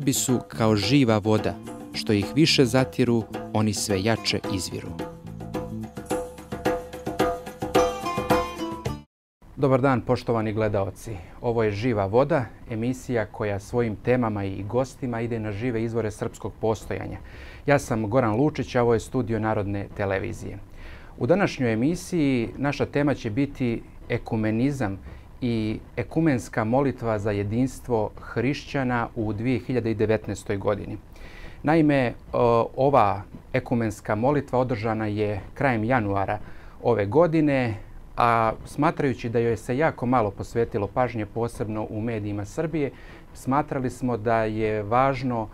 Srbi su kao živa voda, što ih više zatiru, oni sve jače izviru. Dobar dan, poštovani gledaoci. Ovo je Živa voda, emisija koja svojim temama i gostima ide na žive izvore srpskog postojanja. Ja sam Goran Lučić, a ovo je studio Narodne televizije. U današnjoj emisiji naša tema će biti ekumenizam i ekumenska molitva za jedinstvo hrišćana u 2019. godini. Naime, ova ekumenska molitva održana je krajem januara ove godine, a smatrajući da joj se jako malo posvetilo pažnje, posebno u medijima Srbije, smatrali smo da je važno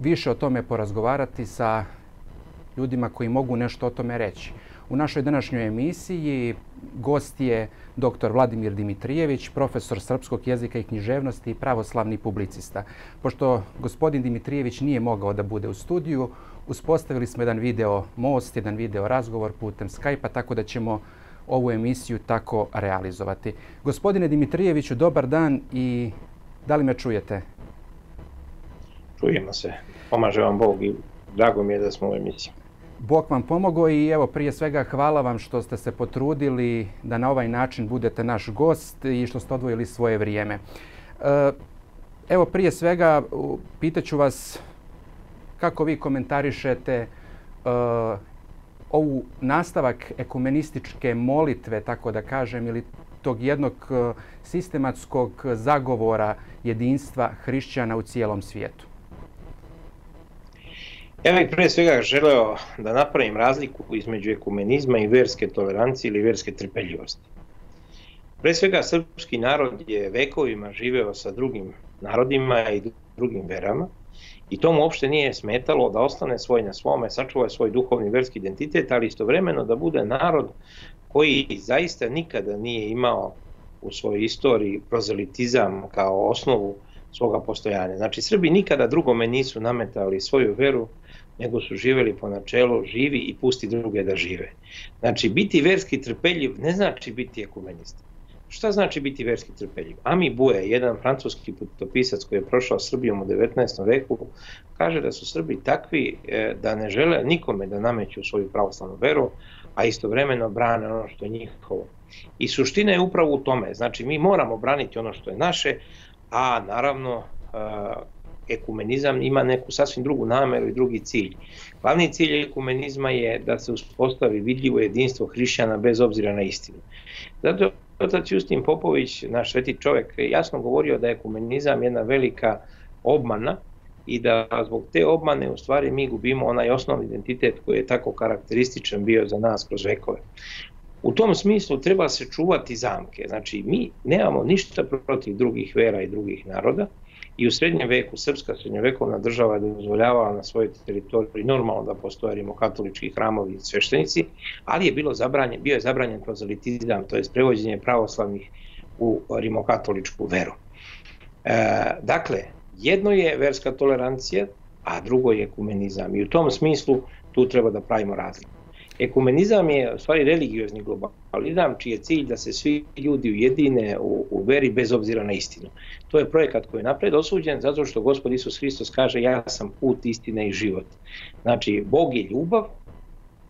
više o tome porazgovarati sa ljudima koji mogu nešto o tome reći. U našoj današnjoj emisiji gost je dr. Vladimir Dimitrijević, profesor srpskog jezika i književnosti i pravoslavni publicista. Pošto gospodin Dimitrijević nije mogao da bude u studiju, uspostavili smo jedan video most, jedan video razgovor putem Skype-a, tako da ćemo ovu emisiju tako realizovati. Gospodine Dimitrijeviću, dobar dan i da li me čujete? Čujemo se. Pomaže vam Bog i drago mi je da smo u emisiji. Bog vam pomogao i evo prije svega hvala vam što ste se potrudili da na ovaj način budete naš gost i što ste odvojili svoje vrijeme. E, evo prije svega pitaću vas kako vi komentarišete uh, ovu nastavak ekumenističke molitve, tako da kažem, ili tog jednog uh, sistematskog zagovora jedinstva hrišćana u cijelom svijetu? Ja bih pre svega želeo da napravim razliku između ekumenizma i verske tolerancije ili verske trpeljivosti. Pre svega, srpski narod je vekovima živeo sa drugim narodima i drugim verama i tomu uopšte nije smetalo da ostane svoj na svome, sačuva svoj duhovni verski identitet, ali istovremeno da bude narod koji zaista nikada nije imao u svojoj istoriji prozelitizam kao osnovu svoga postojanja. Znači, Srbi nikada drugome nisu nametali svoju veru, nego su živeli po načelu živi i pusti druge da žive. Znači, biti verski trpeljiv ne znači biti ekumenista. Šta znači biti verski trpeljiv? Ami Bue, jedan francuski putopisac koji je prošao Srbijom u 19. veku, kaže da su Srbi takvi e, da ne žele nikome da nameću svoju pravoslavnu veru, a istovremeno brane ono što je njihovo. I suština je upravo u tome. Znači, mi moramo braniti ono što je naše, a naravno ekumenizam ima neku sasvim drugu nameru i drugi cilj. Glavni cilj ekumenizma je da se uspostavi vidljivo jedinstvo hrišćana bez obzira na istinu. Zato otac Justin Popović, naš sveti čovek, jasno govorio da je ekumenizam jedna velika obmana i da zbog te obmane u stvari mi gubimo onaj osnovni identitet koji je tako karakterističan bio za nas kroz vekove. U tom smislu treba se čuvati zamke. Znači, mi nemamo ništa protiv drugih vera i drugih naroda, I u srednjem veku srpska srednjovekovna država je dozvoljavala na svojoj teritoriji normalno da postoje rimokatolički hramovi i sveštenici, ali je bilo zabranjen, bio je zabranjen prozelitizam, to je prevođenje pravoslavnih u rimokatoličku veru. E, dakle, jedno je verska tolerancija, a drugo je ekumenizam. I u tom smislu tu treba da pravimo razliku. Ekumenizam je u stvari religiozni globalizam čiji je cilj da se svi ljudi ujedine u, u veri bez obzira na istinu. To je projekat koji je napred osuđen zato što gospod Isus Hristos kaže ja sam put, istina i život. Znači, Bog je ljubav,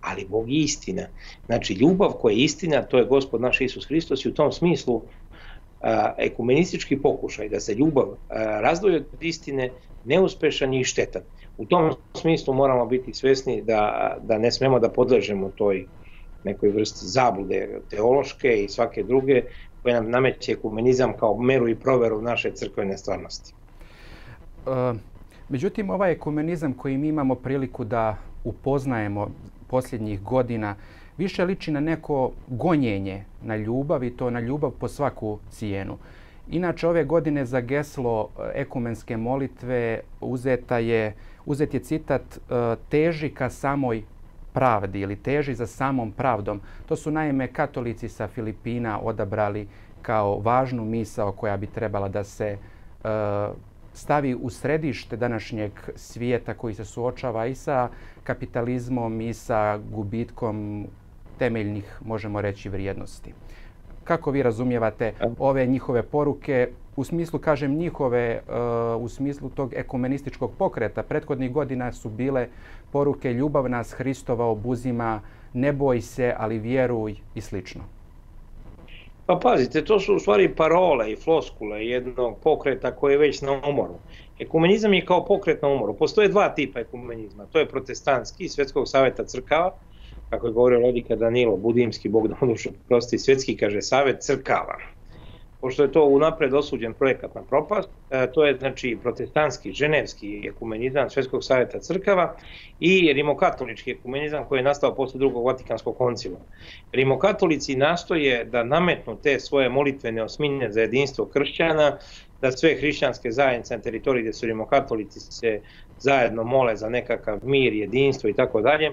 ali Bog je istina. Znači, ljubav koja je istina, to je gospod naš Isus Hristos i u tom smislu a, ekumenistički pokušaj da se ljubav a, razdvoji od istine neuspešan je i štetan. U tom smislu moramo biti svesni da, da ne smemo da podležemo toj nekoj vrsti zablude teološke i svake druge koje nam nameće ekumenizam kao meru i proveru naše crkvene stvarnosti. E, međutim, ovaj ekumenizam koji mi imamo priliku da upoznajemo posljednjih godina više liči na neko gonjenje na ljubav i to na ljubav po svaku cijenu. Inače, ove godine za geslo ekumenske molitve uzeta je, uzet je citat e, teži ka samoj pravdi ili teži za samom pravdom. To su naime katolici sa Filipina odabrali kao važnu misao koja bi trebala da se e, stavi u središte današnjeg svijeta koji se suočava i sa kapitalizmom i sa gubitkom temeljnih, možemo reći, vrijednosti. Kako vi razumijevate ove njihove poruke u smislu, kažem, njihove, u smislu tog ekumenističkog pokreta? Prethodnih godina su bile poruke ljubav nas Hristova obuzima, ne boj se, ali vjeruj i slično. Pa pazite, to su u stvari parole i floskule jednog pokreta koji je već na umoru. Ekumenizam je kao pokret na umoru. Postoje dva tipa ekumenizma. To je protestantski, Svetskog saveta crkava, kako je govorio Lodika Danilo Budimski, Bog da prosti, svetski, kaže, savet crkava pošto je to unapred osuđen projekat na propast, e, to je znači protestantski, ženevski ekumenizam Svetskog savjeta crkava i rimokatolički ekumenizam koji je nastao posle drugog Vatikanskog koncila. Rimokatolici nastoje da nametnu te svoje molitvene osmine za jedinstvo kršćana, da sve hrišćanske zajednice na teritoriji gde su rimokatolici se zajedno mole za nekakav mir, jedinstvo i tako dalje,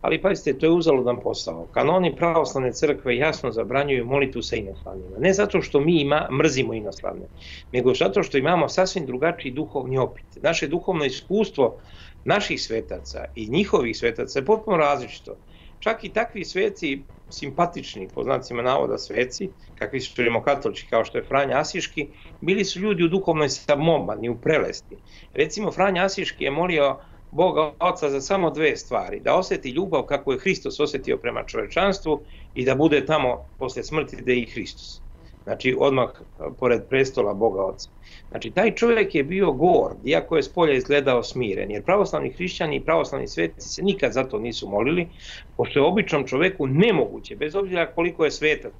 Ali pazite, to je uzaludan posao. Kanoni pravoslavne crkve jasno zabranjuju molitu sa inoslavnima. Ne zato što mi ima, mrzimo inoslavne, nego zato što imamo sasvim drugačiji duhovni opit. Naše duhovno iskustvo naših svetaca i njihovih svetaca je potpuno različito. Čak i takvi sveci simpatični, po znacima navoda sveci, kakvi su rimokatolički kao što je Franja Asiški, bili su ljudi u duhovnoj samomani, u prelesti. Recimo, Franja Asiški je molio Boga Oca za samo dve stvari. Da oseti ljubav kako je Hristos osetio prema čovečanstvu i da bude tamo posle smrti da je i Hristos. Znači odmah pored prestola Boga Oca. Znači taj čovjek je bio gord, iako je s polja izgledao smiren, jer pravoslavni hrišćani i pravoslavni svetici se nikad za to nisu molili, pošto je običnom čoveku nemoguće, bez obzira koliko je svetac,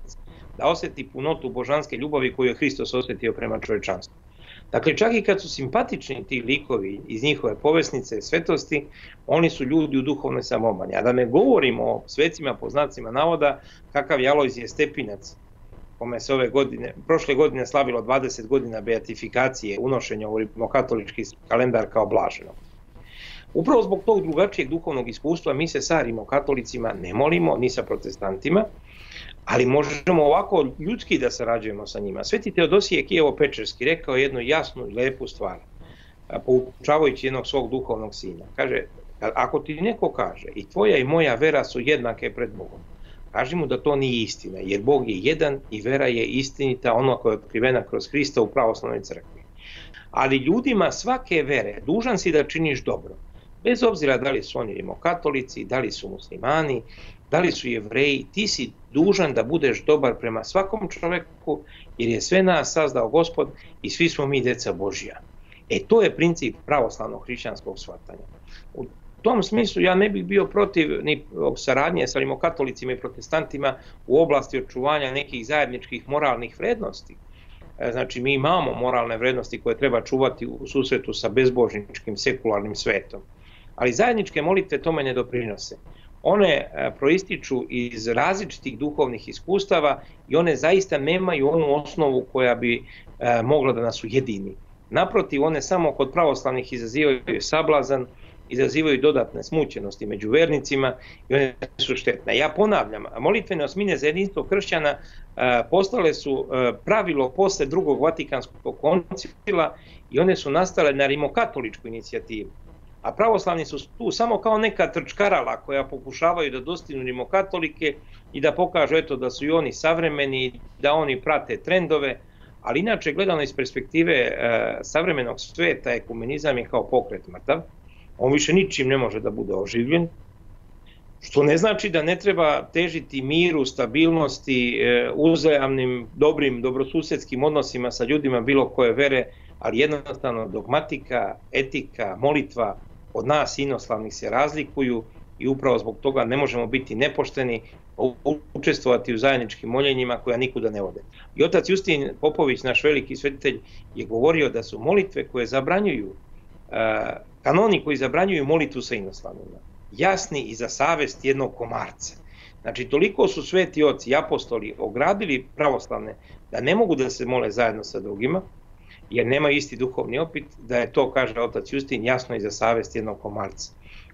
da oseti punotu božanske ljubavi koju je Hristos osetio prema čovečanstvu. Dakle, čak i kad su simpatični ti likovi iz njihove povesnice svetosti, oni su ljudi u duhovnoj samomanje. A da ne govorimo o svecima po znacima navoda, kakav je Alojzije Stepinac, kome se ove godine, prošle godine slavilo 20 godina beatifikacije, unošenja u rimokatolički kalendar kao blaženo. Upravo zbog tog drugačijeg duhovnog iskustva mi se sa rimokatolicima ne molimo, ni sa protestantima, ali možemo ovako ljudski da sarađujemo sa njima. Sveti Teodosije Kijevo-Pečerski rekao jednu jasnu i lepu stvar, poučavajući jednog svog duhovnog sina. Kaže, ako ti neko kaže i tvoja i moja vera su jednake pred Bogom, kaži mu da to nije istina, jer Bog je jedan i vera je istinita, ono koja je otkrivena kroz Hrista u pravoslavnoj crkvi. Ali ljudima svake vere dužan si da činiš dobro, bez obzira da li su oni katolici, da li su muslimani, da li su jevreji, ti si dužan da budeš dobar prema svakom čoveku, jer je sve nas sazdao gospod i svi smo mi deca Božija. E to je princip pravoslavnog hrišćanskog shvatanja. U tom smislu ja ne bih bio protiv ni saradnje sa katolicima i protestantima u oblasti očuvanja nekih zajedničkih moralnih vrednosti. E, znači mi imamo moralne vrednosti koje treba čuvati u susretu sa bezbožničkim sekularnim svetom. Ali zajedničke molitve tome ne doprinose one e, proističu iz različitih duhovnih iskustava i one zaista nemaju onu osnovu koja bi e, mogla da nas ujedini. Naprotiv, one samo kod pravoslavnih izazivaju sablazan, izazivaju dodatne smućenosti među vernicima i one su štetne. Ja ponavljam, molitvene osmine za jedinstvo kršćana e, postale su pravilo posle drugog Vatikanskog koncila i one su nastale na rimokatoličku inicijativu a pravoslavni su tu samo kao neka trčkarala koja pokušavaju da dostinu rimokatolike i da pokažu eto da su i oni savremeni, da oni prate trendove, ali inače gledano iz perspektive e, savremenog sveta ekumenizam je kao pokret mrtav, on više ničim ne može da bude oživljen, što ne znači da ne treba težiti miru, stabilnosti, e, uzajamnim, dobrim, dobrosusetskim odnosima sa ljudima bilo koje vere, ali jednostavno dogmatika, etika, molitva, od nas inoslavnih se razlikuju i upravo zbog toga ne možemo biti nepošteni, učestvovati u zajedničkim moljenjima koja nikuda ne vode. I otac Justin Popović, naš veliki svetitelj, je govorio da su molitve koje zabranjuju, kanoni koji zabranjuju molitvu sa inoslavnima, jasni i za savest jednog komarca. Znači, toliko su sveti oci i apostoli ogradili pravoslavne da ne mogu da se mole zajedno sa drugima, jer nema isti duhovni opit, da je to, kaže otac Justin, jasno i za savest jednog komarca.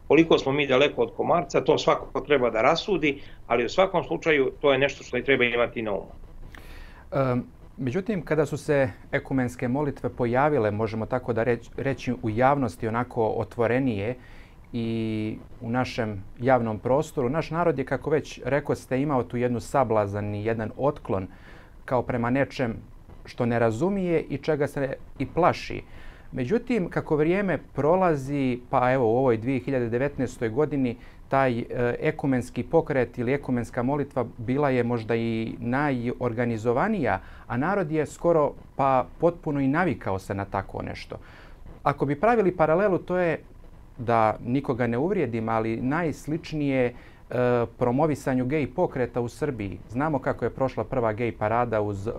Koliko smo mi daleko od komarca, to svakako treba da rasudi, ali u svakom slučaju to je nešto što i treba imati na umu. Međutim, kada su se ekumenske molitve pojavile, možemo tako da reći u javnosti onako otvorenije i u našem javnom prostoru, naš narod je, kako već rekao ste, imao tu jednu sablazan i jedan otklon kao prema nečem što ne razumije i čega se i plaši. Međutim, kako vrijeme prolazi, pa evo u ovoj 2019. godini, taj e, ekumenski pokret ili ekumenska molitva bila je možda i najorganizovanija, a narod je skoro pa potpuno i navikao se na tako nešto. Ako bi pravili paralelu, to je da nikoga ne uvrijedim, ali najsličnije promovisanju gej pokreta u Srbiji. Znamo kako je prošla prva gej parada uz e,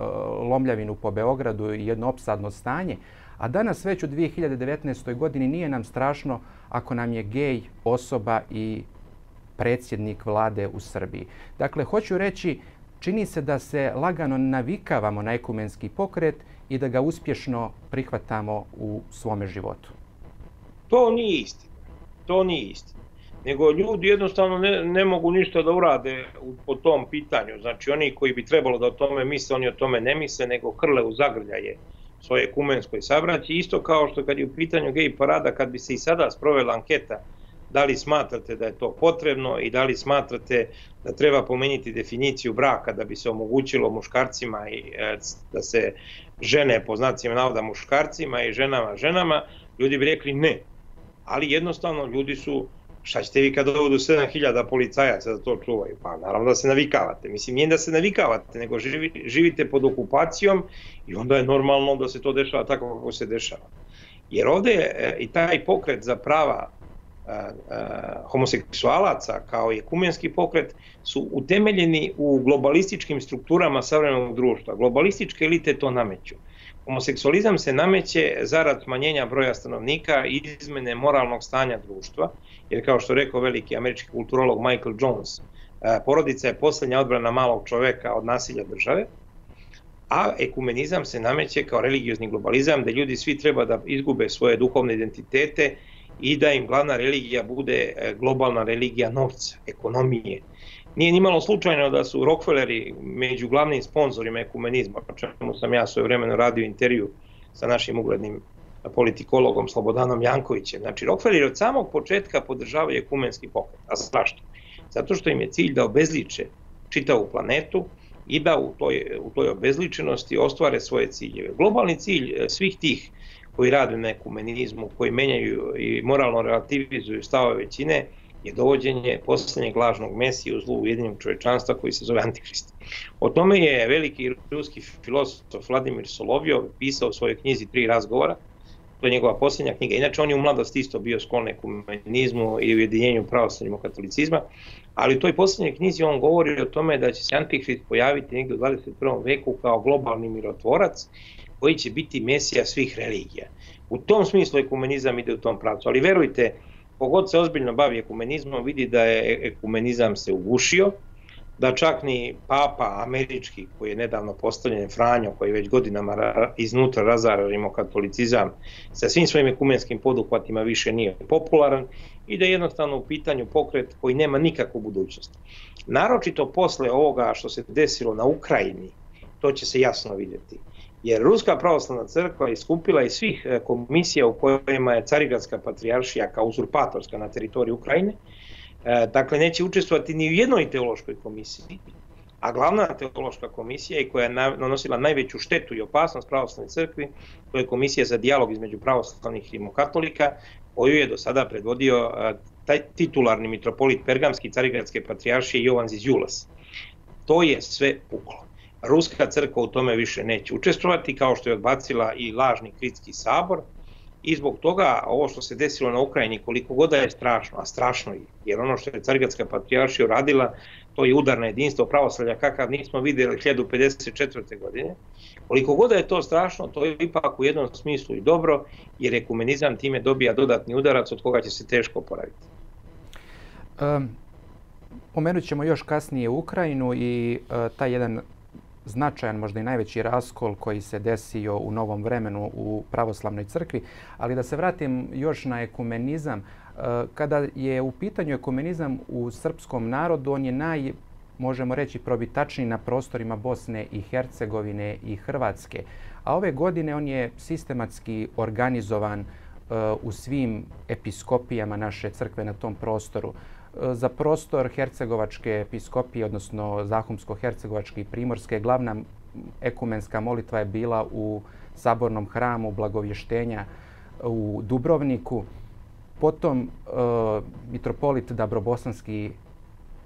lomljavinu po Beogradu i jedno opsadno stanje, a danas već u 2019. godini nije nam strašno ako nam je gej osoba i predsjednik vlade u Srbiji. Dakle, hoću reći, čini se da se lagano navikavamo na ekumenski pokret i da ga uspješno prihvatamo u svome životu. To nije istina. To nije istina. Nego ljudi jednostavno ne, ne mogu ništa da urade u, po tom pitanju. Znači oni koji bi trebalo da o tome misle, oni o tome ne misle, nego krle u zagrljaje svoje kumenskoj sabraći. Isto kao što kad je u pitanju gej parada, kad bi se i sada sprovela anketa da li smatrate da je to potrebno i da li smatrate da treba pomeniti definiciju braka da bi se omogućilo muškarcima i e, da se žene po znacima navoda muškarcima i ženama ženama, ljudi bi rekli ne. Ali jednostavno ljudi su šta ćete vi kad dovodu 7000 policajaca da to čuvaju? Pa naravno da se navikavate. Mislim, nije da se navikavate, nego živi, živite pod okupacijom i onda je normalno da se to dešava tako kako se dešava. Jer ovde je i taj pokret za prava homoseksualaca kao i ekumenski pokret su utemeljeni u globalističkim strukturama savremenog društva. Globalističke elite to nameću. Homoseksualizam se nameće zarad smanjenja broja stanovnika i izmene moralnog stanja društva, jer kao što rekao veliki američki kulturolog Michael Jones, porodica je poslednja odbrana malog čoveka od nasilja države, a ekumenizam se nameće kao religiozni globalizam, da ljudi svi treba da izgube svoje duhovne identitete i da im glavna religija bude e, globalna religija novca, ekonomije. Nije ni malo slučajno da su Rockefelleri među glavnim sponsorima ekumenizma, o čemu sam ja svoje vremeno radio intervju sa našim uglednim politikologom Slobodanom Jankovićem. Znači, Rockefelleri od samog početka podržavaju ekumenski pokret. A zašto? Zato što im je cilj da obezliče čitavu planetu i da u toj, u toj obezličenosti ostvare svoje ciljeve. Globalni cilj e, svih tih koji rade na ekumenizmu, koji menjaju i moralno relativizuju stavove većine, je dovođenje poslednjeg lažnog mesija u zlu ujedinjenog čovečanstva koji se zove Antihrist. O tome je veliki ruski filosof Vladimir Solovjov pisao u svojoj knjizi Tri razgovora, to je njegova posljednja knjiga. Inače, on je u mladosti isto bio sklon ekumenizmu i ujedinjenju pravoslavljima katolicizma, ali u toj posljednjoj knjizi on govori o tome da će se Antihrist pojaviti negde u 21. veku kao globalni mirotvorac koji će biti mesija svih religija. U tom smislu ekumenizam ide u tom pravcu, ali verujte, kogod se ozbiljno bavi ekumenizmom vidi da je ekumenizam se ugušio, da čak ni papa američki koji je nedavno postavljen Franjo koji već godinama iznutra razara rimokatolicizam sa svim svojim ekumenskim poduhvatima više nije popularan i da je jednostavno u pitanju pokret koji nema nikakvu budućnost. Naročito posle ovoga što se desilo na Ukrajini, to će se jasno vidjeti jer Ruska pravoslavna crkva je skupila iz svih e, komisija u kojima je Carigradska patrijaršija kao uzurpatorska na teritoriji Ukrajine, e, dakle neće učestvovati ni u jednoj teološkoj komisiji, a glavna teološka komisija i koja je nanosila najveću štetu i opasnost pravoslavnoj crkvi, to je komisija za dijalog između pravoslavnih rimokatolika, koju je do sada predvodio e, taj titularni mitropolit Pergamski carigradske patrijaršije Jovan Zizjulas. To je sve puklo. Ruska crkva u tome više neće učestvovati, kao što je odbacila i lažni kritski sabor, i zbog toga ovo što se desilo na Ukrajini, koliko god da je strašno, a strašno je, jer ono što je Cargatska patrijaršija uradila, to je udar na jedinstvo pravoslavlja kakav nismo videli 1054. godine. Koliko god da je to strašno, to je ipak u jednom smislu i dobro, jer ekumenizam time dobija dodatni udarac od koga će se teško oporaviti. Um, pomenut ćemo još kasnije Ukrajinu i uh, taj jedan značajan, možda i najveći raskol koji se desio u novom vremenu u pravoslavnoj crkvi. Ali da se vratim još na ekumenizam. E, kada je u pitanju ekumenizam u srpskom narodu, on je naj, možemo reći, probitačniji na prostorima Bosne i Hercegovine i Hrvatske. A ove godine on je sistematski organizovan e, u svim episkopijama naše crkve na tom prostoru za prostor Hercegovačke episkopije, odnosno Zahumsko-Hercegovačke i Primorske, glavna ekumenska molitva je bila u sabornom hramu blagovještenja u Dubrovniku. Potom e, mitropolit Dabrobosanski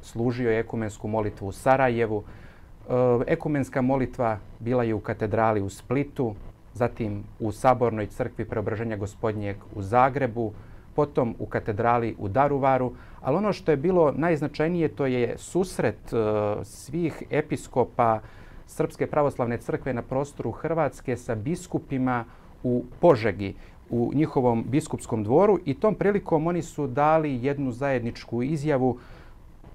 služio je ekumensku molitvu u Sarajevu. E, ekumenska molitva bila je u katedrali u Splitu, zatim u Sabornoj crkvi preobraženja gospodnjeg u Zagrebu, potom u katedrali u Daruvaru, ali ono što je bilo najznačajnije to je susret e, svih episkopa Srpske pravoslavne crkve na prostoru Hrvatske sa biskupima u Požegi u njihovom biskupskom dvoru i tom prilikom oni su dali jednu zajedničku izjavu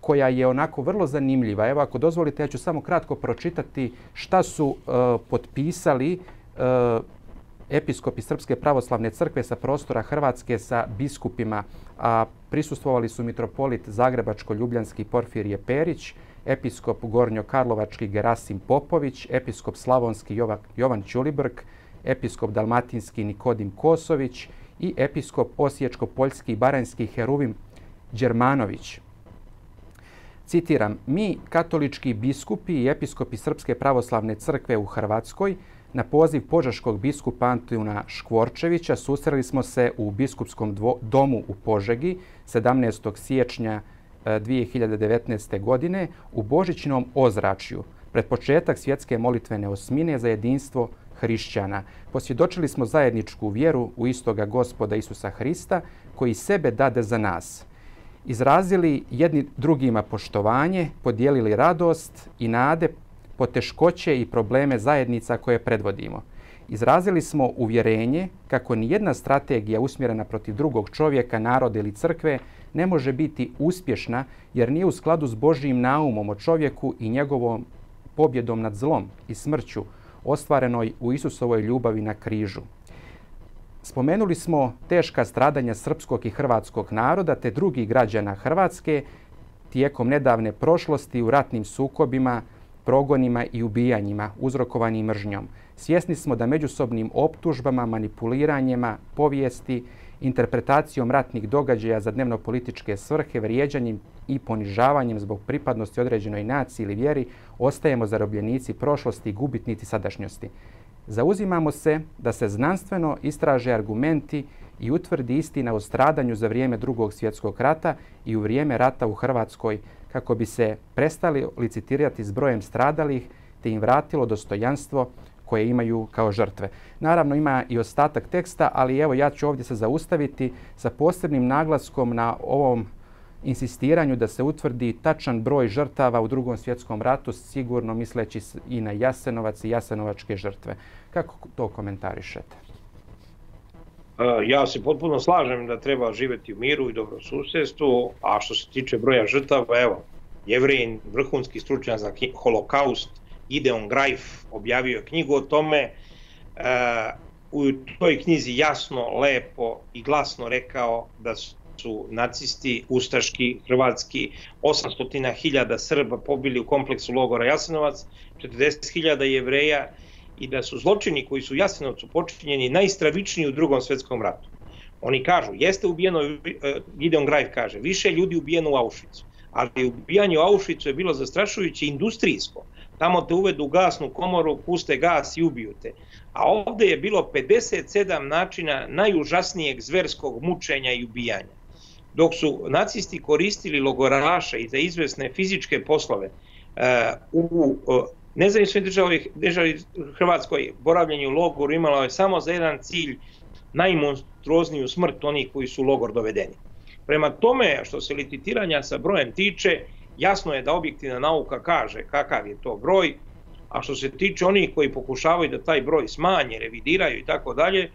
koja je onako vrlo zanimljiva. Evo ako dozvolite ja ću samo kratko pročitati šta su uh, potpisali uh, episkopi Srpske pravoslavne crkve sa prostora Hrvatske sa biskupima, a prisustvovali su mitropolit Zagrebačko-Ljubljanski Porfirije Perić, episkop Gornjo-Karlovački Gerasim Popović, episkop Slavonski Jovan Ćulibrk, episkop Dalmatinski Nikodim Kosović i episkop Osječko-Poljski i Baranjski Heruvim Đermanović. Citiram, mi, katolički biskupi i episkopi Srpske pravoslavne crkve u Hrvatskoj, na poziv požaškog biskupa Antuna Škvorčevića susreli smo se u biskupskom domu u Požegi 17. siječnja 2019. E, godine u Božićnom ozračju pred početak svjetske molitvene osmine za jedinstvo hrišćana. Posvjedočili smo zajedničku vjeru u istoga gospoda Isusa Hrista koji sebe dade za nas. Izrazili jedni drugima poštovanje, podijelili radost i nade poteškoće i probleme zajednica koje predvodimo. Izrazili smo uvjerenje kako ni jedna strategija usmjerena protiv drugog čovjeka, naroda ili crkve ne može biti uspješna jer nije u skladu s Božijim naumom o čovjeku i njegovom pobjedom nad zlom i smrću ostvarenoj u Isusovoj ljubavi na križu. Spomenuli smo teška stradanja srpskog i hrvatskog naroda te drugih građana Hrvatske tijekom nedavne prošlosti u ratnim sukobima, progonima i ubijanjima uzrokovanim mržnjom. Svjesni smo da međusobnim optužbama, manipuliranjima, povijesti, interpretacijom ratnih događaja za dnevno političke svrhe, vrijeđanjem i ponižavanjem zbog pripadnosti određenoj naciji ili vjeri, ostajemo zarobljenici prošlosti i gubitnici sadašnjosti. Zauzimamo se da se znanstveno istraže argumenti i utvrdi istina o stradanju za vrijeme drugog svjetskog rata i u vrijeme rata u Hrvatskoj kako bi se prestali licitirati s brojem stradalih te im vratilo dostojanstvo koje imaju kao žrtve. Naravno ima i ostatak teksta, ali evo ja ću ovdje se zaustaviti sa posebnim naglaskom na ovom insistiranju da se utvrdi tačan broj žrtava u drugom svjetskom ratu, sigurno misleći i na Jasenovac i Jasenovačke žrtve. Kako to komentarišete? E, ja se potpuno slažem da treba živeti u miru i dobro susjedstvu, a što se tiče broja žrtava, evo, Jevrijin, vrhunski stručnjak za holokaust, Ideon Grajf objavio knjigu o tome. E, u toj knjizi jasno, lepo i glasno rekao da su nacisti, ustaški, hrvatski, 800.000 Srba pobili u kompleksu logora Jasenovac, 40.000 jevreja i da su zločini koji su u Jasenovcu počinjeni najstravičniji u drugom svetskom ratu. Oni kažu, jeste ubijeno, e, Gideon Grajf kaže, više ljudi ubijeno u Auschwitzu, ali ubijanje u Auschwitzu je bilo zastrašujuće industrijsko. Tamo te uvedu gasnu komoru, puste gas i ubiju te. A ovde je bilo 57 načina najužasnijeg zverskog mučenja i ubijanja. Dok su nacisti koristili logoraše i za izvesne fizičke poslove uh, u uh, nezavisnoj državi, državi Hrvatskoj boravljenje u logoru imalo je samo za jedan cilj najmonstruozniju smrt onih koji su logor dovedeni. Prema tome, što se licitiranja sa brojem tiče, jasno je da objektivna nauka kaže kakav je to broj, a što se tiče onih koji pokušavaju da taj broj smanje, revidiraju i tako dalje,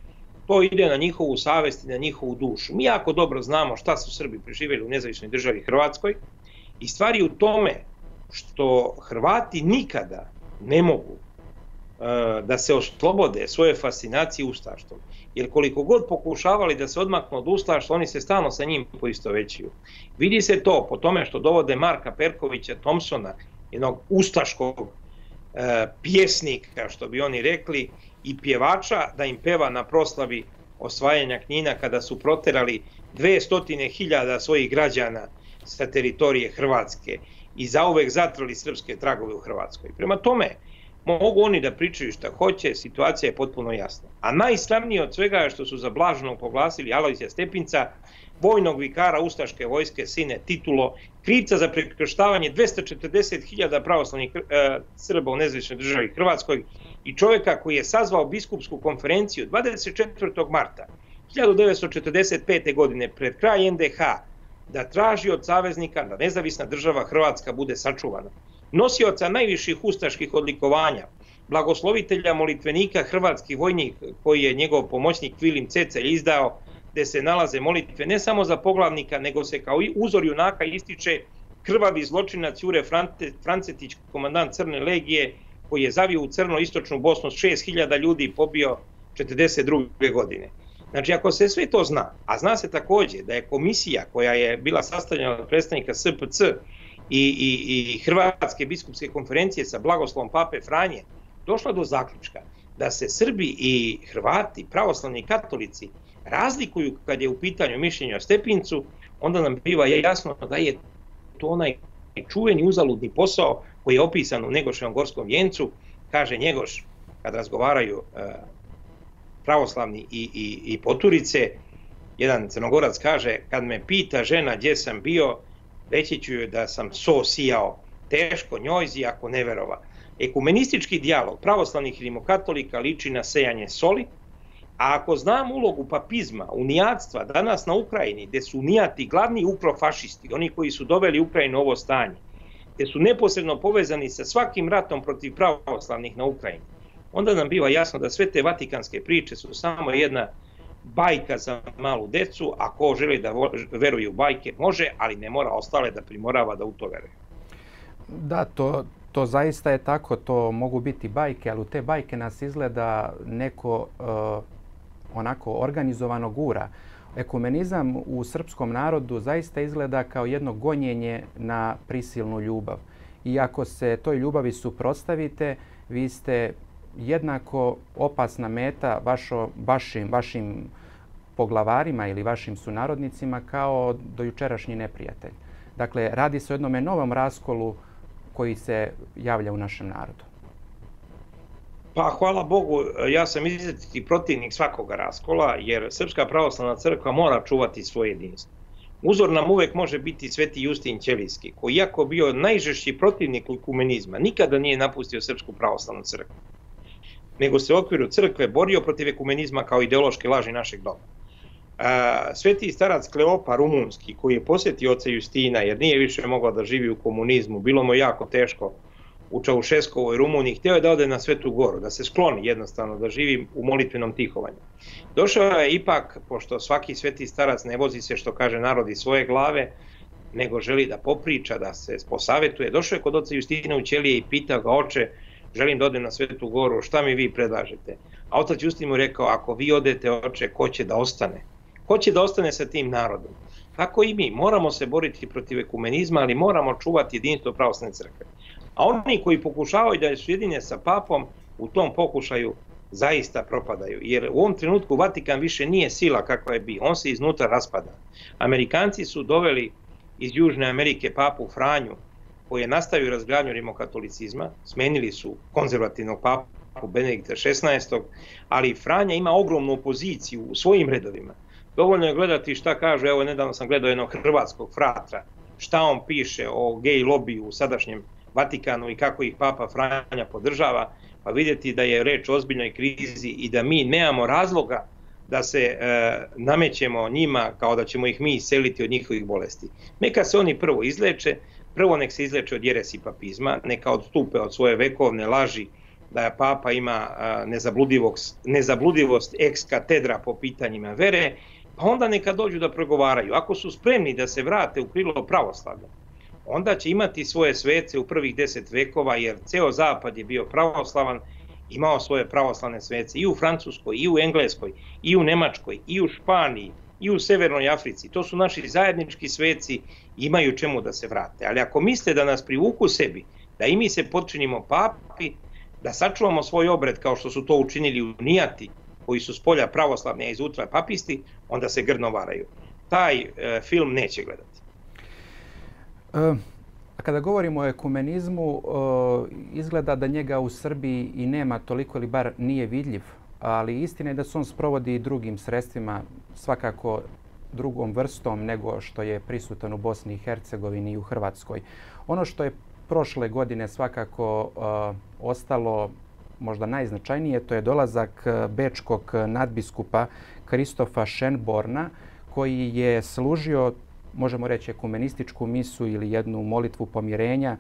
to ide na njihovu savest i na njihovu dušu. Mi jako dobro znamo šta su Srbi preživjeli u nezavisnoj državi Hrvatskoj i stvari u tome što Hrvati nikada ne mogu uh, da se oslobode svoje fascinacije ustaštvom. Jer koliko god pokušavali da se odmaknu od ustaštva, oni se stalno sa njim poistovećuju. Vidi se to po tome što dovode Marka Perkovića Thompsona, jednog ustaškog uh, pjesnika, što bi oni rekli, i pjevača da im peva na proslavi osvajanja knjina kada su proterali 200.000 svojih građana sa teritorije Hrvatske i zauvek zatrali srpske tragove u Hrvatskoj. Prema tome, mogu oni da pričaju šta hoće, situacija je potpuno jasna. A najsramnije od svega je što su za blaženog poglasili Alojzija Stepinca, vojnog vikara Ustaške vojske sine titulo, krivca za prekrštavanje 240.000 pravoslavnih e, Srba u nezvičnoj državi Hrvatskoj i čovjeka koji je sazvao biskupsku konferenciju 24. marta 1945. godine pred kraj NDH da traži od saveznika da nezavisna država Hrvatska bude sačuvana. Nosioca najviših ustaških odlikovanja, blagoslovitelja molitvenika hrvatskih vojnik koji je njegov pomoćnik Vilim Cecelj izdao gde se nalaze molitve ne samo za poglavnika, nego se kao uzor junaka ističe krvavi zločinac Jure Francetić, komandant Crne legije, koji je zavio u crno-istočnu Bosnu s 6000 ljudi i pobio 42. godine. Znači, ako se sve to zna, a zna se takođe da je komisija koja je bila sastavljena od predstavnika SPC i, i, i Hrvatske biskupske konferencije sa blagoslovom pape Franje, došla do zaključka da se Srbi i Hrvati, pravoslavni katolici, razlikuju kad je u pitanju mišljenja o Stepincu, onda nam biva jasno da je to onaj čuveni uzaludni posao koji je opisan u Negoševom gorskom vjencu, kaže Njegoš, kad razgovaraju e, pravoslavni i, i, i poturice, jedan crnogorac kaže, kad me pita žena gdje sam bio, reći ću joj da sam so sijao, teško njojzi ako ne verova. Ekumenistički dijalog pravoslavnih rimokatolika liči na sejanje soli, A ako znam ulogu papizma, unijatstva danas na Ukrajini, gde su unijati glavni ukrofašisti, oni koji su doveli Ukrajinu ovo stanje, gde su neposredno povezani sa svakim ratom protiv pravoslavnih na Ukrajini, onda nam biva jasno da sve te vatikanske priče su samo jedna bajka za malu decu, a ko želi da veruje u bajke može, ali ne mora ostale da primorava da u to veruje. Da, to, to zaista je tako, to mogu biti bajke, ali u te bajke nas izgleda neko uh, onako organizovano gura. Ekumenizam u srpskom narodu zaista izgleda kao jedno gonjenje na prisilnu ljubav. I ako se toj ljubavi suprotstavite, vi ste jednako opasna meta vašo, vašim, vašim poglavarima ili vašim sunarodnicima kao dojučerašnji neprijatelj. Dakle, radi se o jednom novom raskolu koji se javlja u našem narodu. Pa hvala Bogu, ja sam izraziti protivnik svakoga raskola, jer Srpska pravoslavna crkva mora čuvati svoje jedinstvo. Uzor nam uvek može biti Sveti Justin Ćelijski, koji iako bio najžešći protivnik ekumenizma, nikada nije napustio Srpsku pravoslavnu crkvu, nego se u okviru crkve borio protiv ekumenizma kao ideološke laži našeg doma. Sveti starac Kleopa Rumunski, koji je posjetio oca Justina, jer nije više mogao da živi u komunizmu, bilo mu jako teško u Čaušeskovoj Rumuniji, hteo je da ode na Svetu Goru, da se skloni jednostavno, da živi u molitvenom tihovanju. Došao je ipak, pošto svaki sveti starac ne vozi se što kaže narod iz svoje glave, nego želi da popriča, da se posavetuje. Došao je kod oca Justina u Ćelije i pitao ga, oče, želim da odem na Svetu Goru, šta mi vi predlažete? A otac Justin mu rekao, ako vi odete, oče, ko će da ostane? Ko će da ostane sa tim narodom? Tako i mi, moramo se boriti protiv ekumenizma, ali moramo čuvati jedinstvo pravoslavne crkve. A oni koji pokušavaju da su jedine sa papom, u tom pokušaju zaista propadaju. Jer u ovom trenutku Vatikan više nije sila kakva je bio, on se iznutra raspada. Amerikanci su doveli iz Južne Amerike papu Franju, koji je nastavio razgradnju rimokatolicizma, smenili su konzervativnog papu Benedikta XVI, ali Franja ima ogromnu opoziciju u svojim redovima. Dovoljno je gledati šta kaže, evo nedavno sam gledao jednog hrvatskog fratra, šta on piše o gej lobiju u sadašnjem Vatikanu i kako ih Papa Franja podržava, pa vidjeti da je reč o ozbiljnoj krizi i da mi nemamo razloga da se e, namećemo njima kao da ćemo ih mi iseliti od njihovih bolesti. Neka se oni prvo izleče, prvo nek se izleče od jeresi papizma, neka odstupe od svoje vekovne laži da papa ima nezabludivost ex katedra po pitanjima vere, pa onda neka dođu da progovaraju. Ako su spremni da se vrate u krilo pravoslavlja, onda će imati svoje svece u prvih deset vekova, jer ceo zapad je bio pravoslavan, imao svoje pravoslavne svece i u Francuskoj, i u Engleskoj, i u Nemačkoj, i u Španiji, i u Severnoj Africi. To su naši zajednički sveci, imaju čemu da se vrate. Ali ako misle da nas privuku sebi, da i mi se počinimo papi, da sačuvamo svoj obred kao što su to učinili u Nijati, koji su s polja pravoslavne, a izutra papisti, onda se grdno varaju. Taj e, film neće gledati. E, A kada govorimo o ekumenizmu, izgleda da njega u Srbiji i nema toliko ili bar nije vidljiv, ali istina je da se on sprovodi i drugim sredstvima, svakako drugom vrstom nego što je prisutan u Bosni i Hercegovini i u Hrvatskoj. Ono što je prošle godine svakako ostalo možda najznačajnije, to je dolazak bečkog nadbiskupa Kristofa Šenborna, koji je služio možemo reći, ekumenističku misu ili jednu molitvu pomirenja e,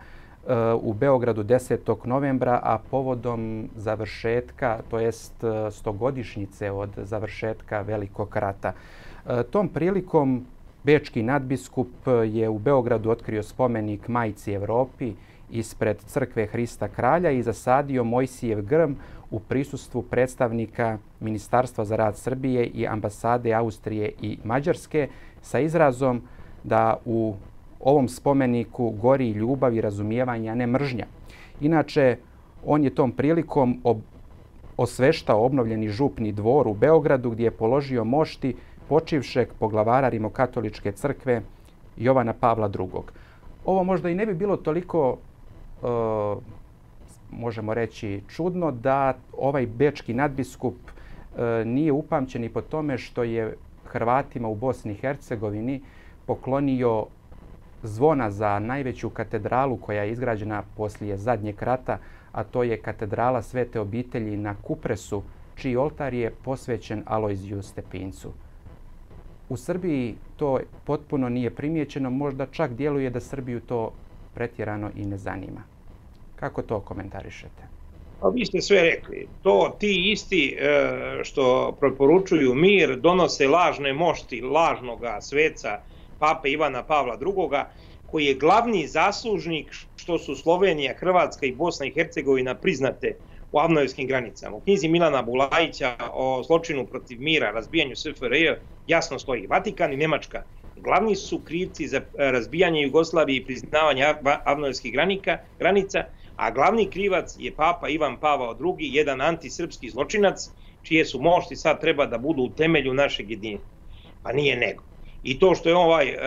u Beogradu 10. novembra, a povodom završetka, to jest e, stogodišnjice od završetka Velikog rata. E, tom prilikom Bečki nadbiskup je u Beogradu otkrio spomenik Majci Evropi ispred crkve Hrista Kralja i zasadio Mojsijev grm u prisustvu predstavnika Ministarstva za rad Srbije i ambasade Austrije i Mađarske sa izrazom da u ovom spomeniku gori ljubav i razumijevanje, a ne mržnja. Inače, on je tom prilikom osveštao obnovljeni župni dvor u Beogradu gdje je položio mošti počivšeg poglavara Rimokatoličke crkve Jovana Pavla II. Ovo možda i ne bi bilo toliko, e, možemo reći, čudno da ovaj bečki nadbiskup e, nije upamćen i po tome što je Hrvatima u Bosni i Hercegovini poklonio zvona za najveću katedralu koja je izgrađena poslije zadnjeg rata, a to je katedrala Svete obitelji na Kupresu, čiji oltar je posvećen Alojziju Stepincu. U Srbiji to potpuno nije primijećeno, možda čak djeluje da Srbiju to pretjerano i ne zanima. Kako to komentarišete? Pa vi ste sve rekli. To ti isti e, što preporučuju mir, donose lažne mošti lažnoga sveca, pape Ivana Pavla II, koji je glavni zaslužnik što su Slovenija, Hrvatska i Bosna i Hercegovina priznate u avnojevskim granicama. U knjizi Milana Bulajića o zločinu protiv mira, razbijanju SFRJ, jasno stoji Vatikan i Nemačka. Glavni su krivci za razbijanje Jugoslavije i priznavanje avnojevskih granica, a glavni krivac je papa Ivan Pavao II, jedan antisrpski zločinac, čije su mošti sad treba da budu u temelju našeg jedinstva. Pa nije nego. I to što je ovaj e,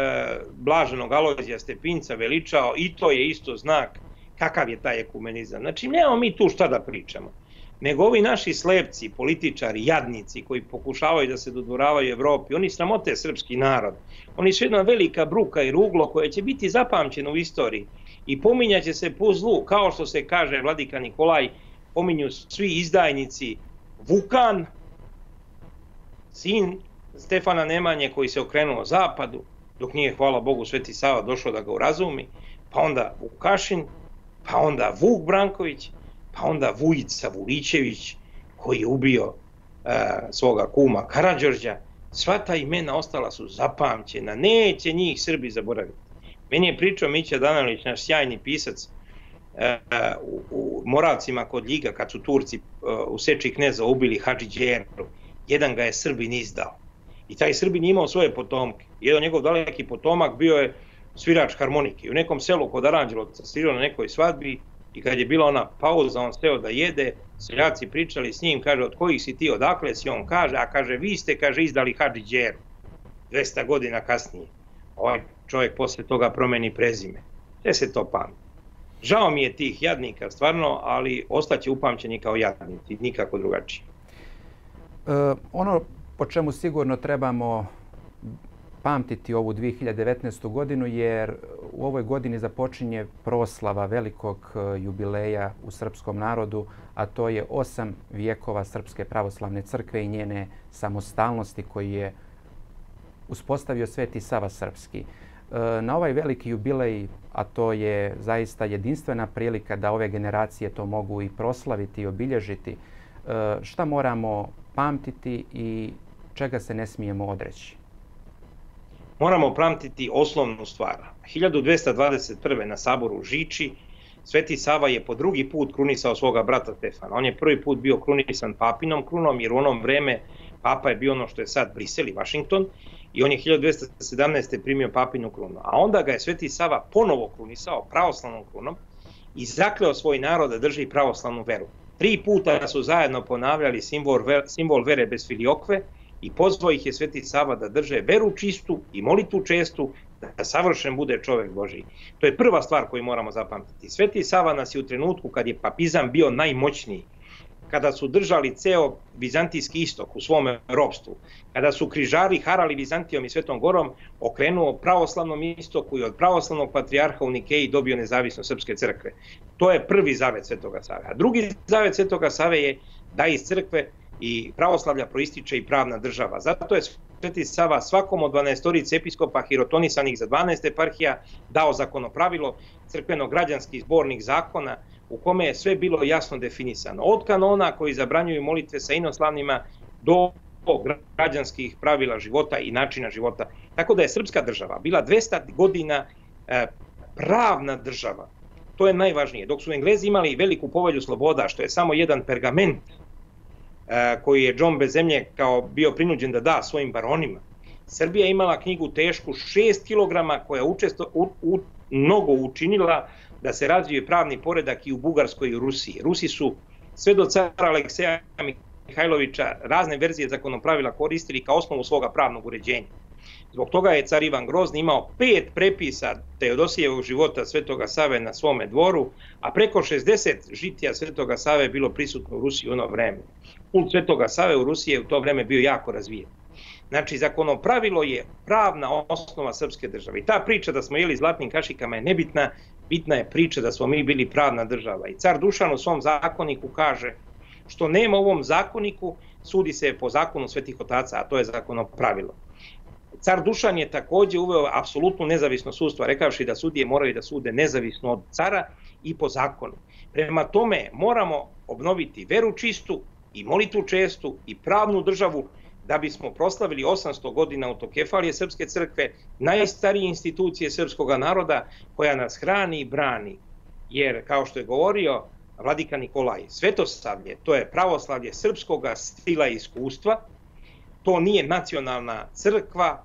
blaženog Alojzija Stepinca veličao, i to je isto znak kakav je taj ekumenizam. Znači, nemamo mi tu šta da pričamo. Nego ovi naši slepci, političari, jadnici koji pokušavaju da se dodvoravaju Evropi, oni sramote srpski narod. Oni su jedna velika bruka i ruglo koje će biti zapamćeno u istoriji. I pominjaće se po zlu, kao što se kaže Vladika Nikolaj, pominju svi izdajnici Vukan, sin Stefana Nemanje koji se okrenuo zapadu, dok nije, hvala Bogu, Sveti Sava došao da ga urazumi, pa onda Vukašin, pa onda Vuk Branković, pa onda Vujica Vulićević koji je ubio e, svoga kuma Karadžorđa, sva ta imena ostala su zapamćena, neće njih Srbi zaboraviti. Meni je pričao Mića Danalić, naš sjajni pisac, e, u, u Moravcima kod Ljiga, kad su Turci e, u Seči kneza ubili Hadži Djeru, jedan ga je Srbin izdao. I taj Srbin imao svoje potomke. Jedan njegov daleki potomak bio je svirač harmonike. U nekom selu kod Aranđelovca svirao na nekoj svadbi i kad je bila ona pauza, on steo da jede, seljaci pričali s njim, kaže, od kojih si ti, odakle si, on kaže, a kaže, vi ste, kaže, izdali Hadži Djeru, 200 godina kasnije. Ovaj čovjek posle toga promeni prezime. Sve se to pamti. Žao mi je tih jadnika, stvarno, ali ostaće upamćeni kao jadnici, nikako drugačije. E, ono po čemu sigurno trebamo pamtiti ovu 2019. godinu jer u ovoj godini započinje proslava velikog e, jubileja u srpskom narodu, a to je osam vijekova Srpske pravoslavne crkve i njene samostalnosti koji je uspostavio Sveti Sava Srpski. E, na ovaj veliki jubilej, a to je zaista jedinstvena prilika da ove generacije to mogu i proslaviti i obilježiti, e, šta moramo pamtiti i čega se ne smijemo odreći? Moramo pamtiti osnovnu stvar. 1221. na saboru Žiči Sveti Sava je po drugi put krunisao svoga brata Stefana. On je prvi put bio krunisan papinom krunom, jer u onom vreme papa je bio ono što je sad Brisel i Washington, i on je 1217. primio papinu krunu. A onda ga je Sveti Sava ponovo krunisao pravoslavnom krunom i zakleo svoj narod da drži pravoslavnu veru. Tri puta su zajedno ponavljali simbol, simbol vere bez filiokve i pozvao ih je Sveti Sava da drže veru čistu i molitu čestu da savršen bude čovek Boži. To je prva stvar koju moramo zapamtiti. Sveti Sava nas je u trenutku kad je papizam bio najmoćniji, kada su držali ceo Bizantijski istok u svome ropstvu, kada su križari harali Bizantijom i Svetom Gorom, okrenuo pravoslavnom istoku i od pravoslavnog patrijarha u Nikeji dobio nezavisno Srpske crkve. To je prvi zavet Svetoga Save. A drugi zavet Svetoga Save je da iz crkve i pravoslavlja proističe i pravna država. Zato je Sveti Sava svakom od 12 episkopa hirotonisanih za 12 eparhija dao zakonopravilo crkveno-građanski zbornik zakona u kome je sve bilo jasno definisano. Od kanona koji zabranjuju molitve sa inoslavnima do građanskih pravila života i načina života. Tako da je srpska država bila 200 godina e, pravna država. To je najvažnije. Dok su Englezi imali veliku povelju sloboda, što je samo jedan pergament e, koji je John bez zemlje kao bio prinuđen da da svojim baronima, Srbija imala knjigu tešku 6 kg koja je učesto, u, u, mnogo učinila da se razvije pravni poredak i u Bugarskoj i u Rusiji. Rusi su sve do cara Alekseja Mihajlovića razne verzije zakonopravila koristili kao osnovu svoga pravnog uređenja. Zbog toga je car Ivan Grozni imao pet prepisa Teodosijevog života Svetoga Save na svome dvoru, a preko 60 žitija Svetoga Save bilo prisutno u Rusiji u ono vreme. Kult Svetoga Save u Rusiji je u to vreme bio jako razvijen. Znači, zakonopravilo je pravna osnova srpske države. I ta priča da smo jeli zlatnim kašikama je nebitna, bitna je priča da smo mi bili pravna država. I car Dušan u svom zakoniku kaže što nema u ovom zakoniku, sudi se po zakonu svetih otaca, a to je zakonopravilo. Car Dušan je takođe uveo apsolutno nezavisno sudstvo, rekavši da sudije moraju da sude nezavisno od cara i po zakonu. Prema tome moramo obnoviti veru čistu i molitvu čestu i pravnu državu da bismo proslavili 800 godina autokefalije Srpske crkve, najstarije institucije srpskog naroda koja nas hrani i brani. Jer, kao što je govorio vladika Nikolaj, svetosavlje, to je pravoslavlje srpskog stila i iskustva, to nije nacionalna crkva,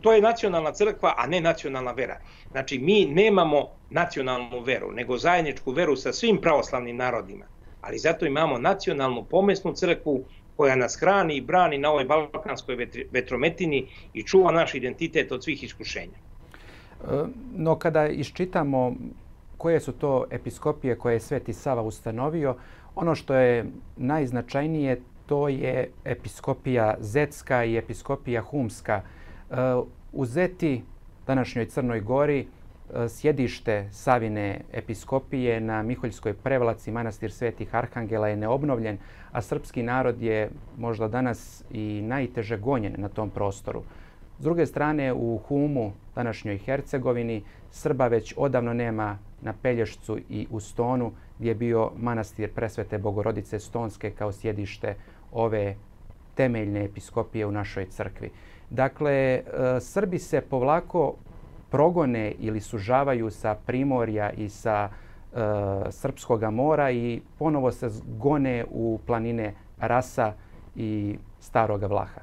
to je nacionalna crkva, a ne nacionalna vera. Znači, mi nemamo nacionalnu veru, nego zajedničku veru sa svim pravoslavnim narodima. Ali zato imamo nacionalnu pomesnu crkvu koja nas hrani i brani na ovoj balkanskoj vetrometini i čuva naš identitet od svih iskušenja. E, no kada iščitamo koje su to episkopije koje je Sveti Sava ustanovio, ono što je najznačajnije to je episkopija Zetska i episkopija Humska. E, u Zeti, današnjoj Crnoj Gori, sjedište Savine episkopije na Miholjskoj prevlaci manastir Svetih Arhangela je neobnovljen, a srpski narod je možda danas i najteže gonjen na tom prostoru. S druge strane, u Humu, današnjoj Hercegovini, Srba već odavno nema na Pelješcu i u Stonu, gdje je bio manastir presvete Bogorodice Stonske kao sjedište ove temeljne episkopije u našoj crkvi. Dakle, e, Srbi se povlako progone ili sužavaju sa Primorja i sa e, Srpskog mora i ponovo se gone u planine Rasa i Staroga Vlaha.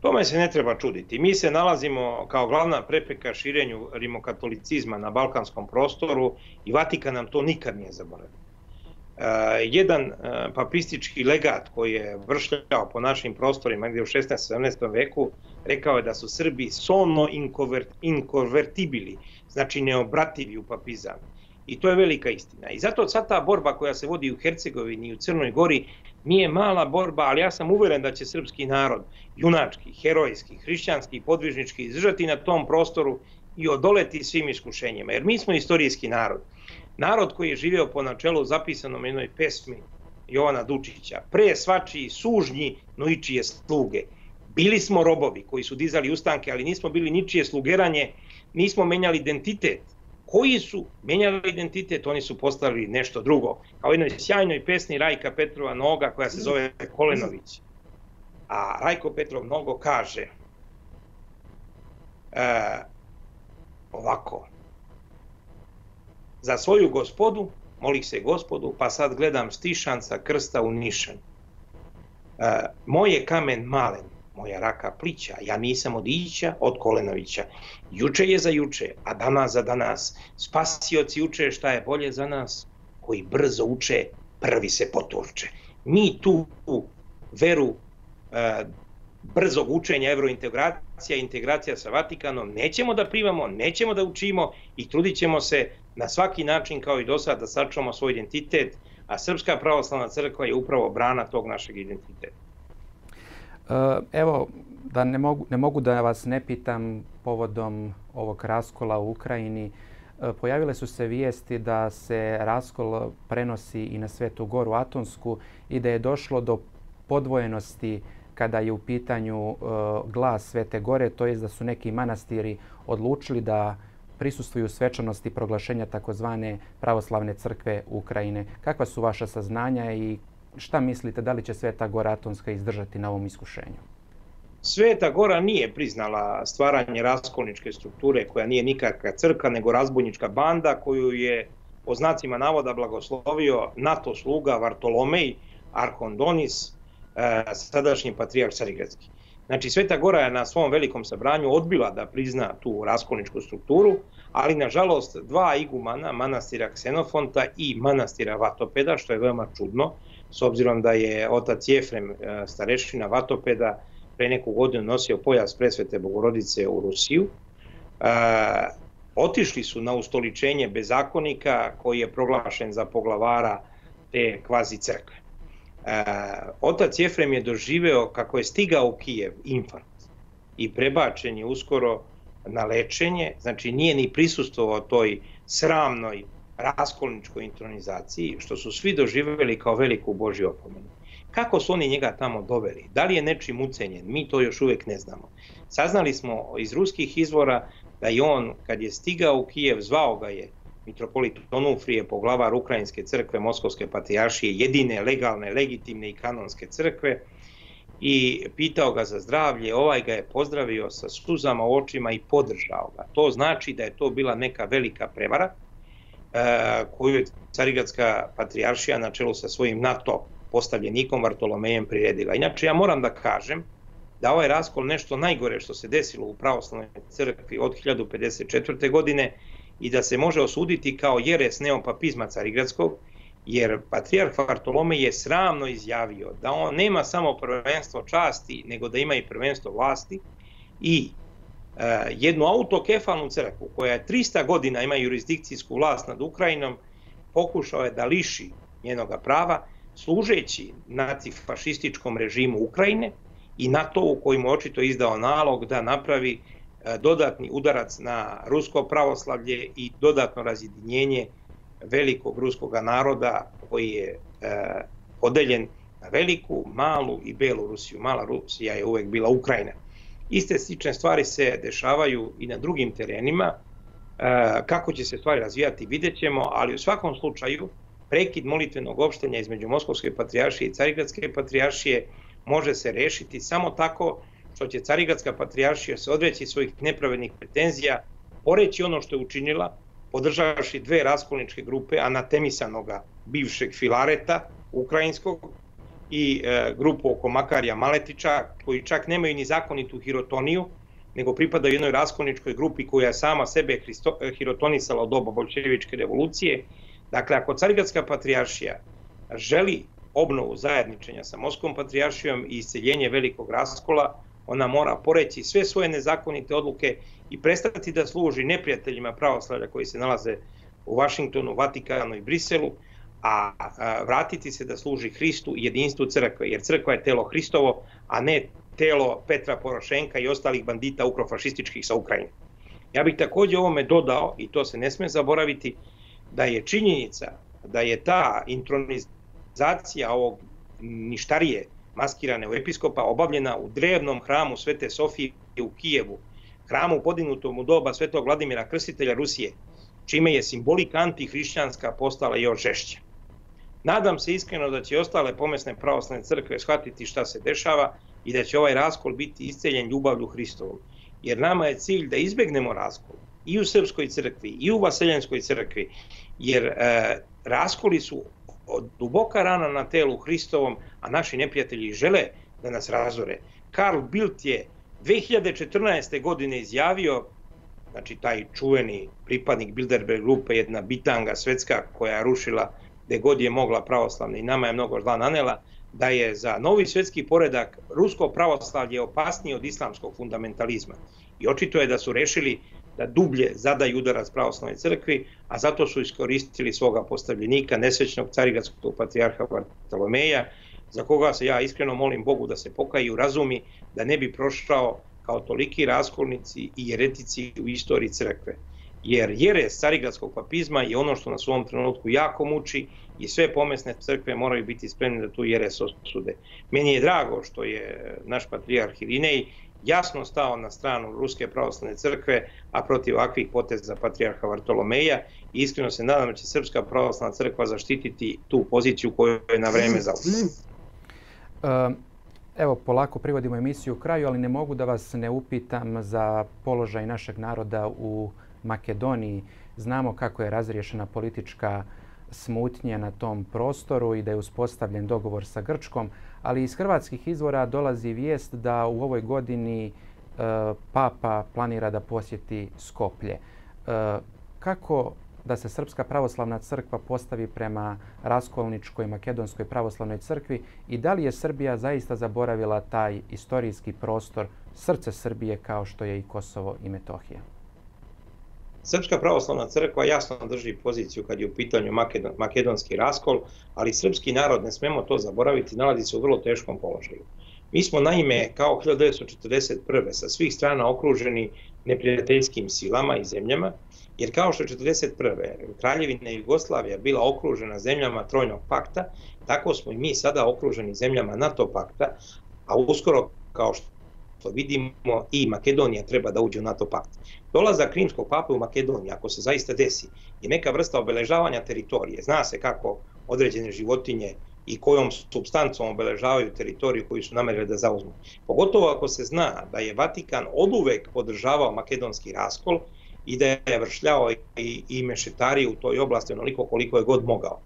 Tome se ne treba čuditi. Mi se nalazimo kao glavna prepreka širenju rimokatolicizma na balkanskom prostoru i Vatikan nam to nikad nije zaboravio. Uh, jedan uh, papistički legat koji je vršljao po našim prostorima gdje u 16. 17. veku rekao je da su Srbi sono inkonvertibili, znači neobrativi u papizam. I to je velika istina. I zato sad ta borba koja se vodi u Hercegovini i u Crnoj Gori nije mala borba, ali ja sam uveren da će srpski narod, junački, herojski, hrišćanski, podvižnički, izdržati na tom prostoru i odoleti svim iskušenjima. Jer mi smo istorijski narod. Narod koji je živeo po načelu zapisanom jednoj pesmi Jovana Dučića. Pre svačiji sužnji, no i čije sluge. Bili smo robovi koji su dizali ustanke, ali nismo bili ničije slugeranje, nismo menjali identitet, koji su menjali identitet, oni su postavili nešto drugo. Kao jednoj sjajnoj pesni Rajka Petrova Noga koja se zove Kolenović. A Rajko Petrov Nogo kaže e, ovako, za svoju gospodu, molih se gospodu, pa sad gledam stišanca krsta u nišan. E, moj kamen malen, moja raka plića, ja nisam od Ića, od Kolenovića. Juče je za juče, a danas za danas. Spasioci uče šta je bolje za nas, koji brzo uče, prvi se poturče. Mi tu veru e, brzog učenja evrointegracije asimilacija, integracija sa Vatikanom, nećemo da primamo, nećemo da učimo i trudit ćemo se na svaki način kao i do sada da sačuvamo svoj identitet, a Srpska pravoslavna crkva je upravo brana tog našeg identiteta. E, evo, da ne mogu, ne mogu da vas ne pitam povodom ovog raskola u Ukrajini. E, pojavile su se vijesti da se raskol prenosi i na Svetu Goru Atonsku i da je došlo do podvojenosti kada je u pitanju e, glas Svete Gore, to je da su neki manastiri odlučili da prisustuju svečanosti proglašenja takozvane pravoslavne crkve Ukrajine. Kakva su vaša saznanja i šta mislite da li će Sveta Gora Atonska izdržati na ovom iskušenju? Sveta Gora nije priznala stvaranje raskolničke strukture koja nije nikakva crka nego razbojnička banda koju je po znacima navoda blagoslovio NATO sluga Vartolomej Arkondonis, e, sadašnji patrijarh Carigradski. Znači, Sveta Gora je na svom velikom sabranju odbila da prizna tu raskolničku strukturu, ali nažalost dva igumana, manastira Ksenofonta i manastira Vatopeda, što je veoma čudno, s obzirom da je otac Jefrem, e, starešina Vatopeda, pre neku godinu nosio pojas presvete Bogorodice u Rusiju, e, otišli su na ustoličenje bezakonika koji je proglašen za poglavara te kvazi crkve. E, otac Jefrem je doživeo kako je stigao u Kijev infarkt i prebačen je uskoro na lečenje, znači nije ni prisustovao toj sramnoj raskolničkoj intronizaciji, što su svi doživeli kao veliku Božju opomenu. Kako su oni njega tamo doveli? Da li je nečim ucenjen? Mi to još uvek ne znamo. Saznali smo iz ruskih izvora da je on, kad je stigao u Kijev, zvao ga je mitropolit Onufrije, poglavar Ukrajinske crkve Moskovske patrijaršije, jedine legalne, legitimne i kanonske crkve, i pitao ga za zdravlje, ovaj ga je pozdravio sa suzama u očima i podržao ga. To znači da je to bila neka velika prevara koju je Carigradska patrijaršija na čelu sa svojim NATO postavljenikom Vartolomejem priredila. Inače, ja moram da kažem da ovaj raskol nešto najgore što se desilo u pravoslavnoj crkvi od 1054. godine i da se može osuditi kao jeres neopapizma Carigradskog, jer patrijarh Vartolomej je sramno izjavio da on nema samo prvenstvo časti, nego da ima i prvenstvo vlasti i e, jednu autokefalnu crkvu koja je 300 godina ima jurisdikcijsku vlast nad Ukrajinom, pokušao je da liši njenoga prava, služeći nacifašističkom režimu Ukrajine i NATO u kojim očito izdao nalog da napravi e, dodatni udarac na rusko pravoslavlje i dodatno razjedinjenje velikog ruskog naroda koji je e, podeljen na veliku, malu i belu Rusiju. Mala Rusija je uvek bila Ukrajina. Iste slične stvari se dešavaju i na drugim terenima. E, kako će se stvari razvijati vidjet ćemo, ali u svakom slučaju prekid molitvenog opštenja između Moskovske patrijaršije i Carigradske patrijaršije može se rešiti samo tako što će Carigradska patrijaršija se odreći svojih nepravednih pretenzija, poreći ono što je učinila, podržavaši dve raskolničke grupe anatemisanoga bivšeg filareta ukrajinskog i e, grupu oko Makarija Maletića, koji čak nemaju ni zakonitu hirotoniju, nego pripadaju jednoj raskolničkoj grupi koja je sama sebe hristo, hirotonisala od doba bolševičke revolucije. Dakle, ako Carigradska patrijaršija želi obnovu zajedničenja sa Moskom patrijaršijom i isceljenje velikog raskola, ona mora poreći sve svoje nezakonite odluke i prestati da služi neprijateljima pravoslavlja koji se nalaze u Vašingtonu, Vatikanu i Briselu, a, vratiti se da služi Hristu i jedinstvu crkve, jer crkva je telo Hristovo, a ne telo Petra Porošenka i ostalih bandita ukrofašističkih sa Ukrajine. Ja bih takođe ovome dodao, i to se ne sme zaboraviti, da je činjenica da je ta intronizacija ovog ništarije maskirane u episkopa obavljena u drevnom hramu Svete Sofije u Kijevu, hramu podignutom u doba Svetog Vladimira Krstitelja Rusije, čime je simbolika antihrišćanska postala još žešća. Nadam se iskreno da će ostale pomesne pravoslavne crkve shvatiti šta se dešava i da će ovaj raskol biti isceljen ljubavlju Hristovom. Jer nama je cilj da izbegnemo raskol i u Srpskoj crkvi i u Vaseljanskoj crkvi, jer e, raskoli su duboka rana na telu Hristovom, a naši neprijatelji žele da nas razore. Karl Bildt je 2014. godine izjavio, znači taj čuveni pripadnik Bilderberg grupe, jedna bitanga svetska koja je rušila gde god je mogla pravoslavna i nama je mnogo zla nanela, da je za novi svjetski poredak rusko pravoslavlje opasnije od islamskog fundamentalizma. I očito je da su rešili da dublje zadaju udarac pravoslavnoj crkvi, a zato su iskoristili svoga postavljenika, nesvećnog carigradskog patrijarha Bartolomeja, za koga se ja iskreno molim Bogu da se pokaju, razumi, da ne bi prošao kao toliki raskolnici i jeretici u istoriji crkve. Jer jeres carigradskog papizma je ono što nas u ovom trenutku jako muči i sve pomesne crkve moraju biti spremne da tu jeres osude. Meni je drago što je naš patrijarh Irinej jasno stao na stranu Ruske pravoslavne crkve, a protiv ovakvih poteza patrijarha Vartolomeja i iskreno se nadam da će Srpska pravoslavna crkva zaštititi tu poziciju koju je na vreme zauzela. Evo, polako privodimo emisiju u kraju, ali ne mogu da vas ne upitam za položaj našeg naroda u Makedoniji. Znamo kako je razriješena politička smutnje na tom prostoru i da je uspostavljen dogovor sa Grčkom, ali iz hrvatskih izvora dolazi vijest da u ovoj godini e, Papa planira da posjeti Skoplje. E, kako da se Srpska pravoslavna crkva postavi prema Raskolničkoj makedonskoj pravoslavnoj crkvi i da li je Srbija zaista zaboravila taj istorijski prostor, srce Srbije kao što je i Kosovo i Metohija? Srpska pravoslavna crkva jasno drži poziciju kad je u pitanju makedon, makedonski raskol, ali srpski narod, ne smemo to zaboraviti, nalazi se u vrlo teškom položaju. Mi smo naime kao 1941. sa svih strana okruženi neprijateljskim silama i zemljama, jer kao što je 1941. Kraljevina Jugoslavija bila okružena zemljama Trojnog pakta, tako smo i mi sada okruženi zemljama NATO pakta, a uskoro kao što što vidimo i Makedonija treba da uđe u NATO pakt. Dolazak krimskog pape u Makedoniju, ako se zaista desi, je neka vrsta obeležavanja teritorije. Zna se kako određene životinje i kojom substancom obeležavaju teritoriju koju su namerili da zauzmu. Pogotovo ako se zna da je Vatikan oduvek podržavao makedonski raskol i da je vršljao i, i mešetari u toj oblasti onoliko koliko je god mogao.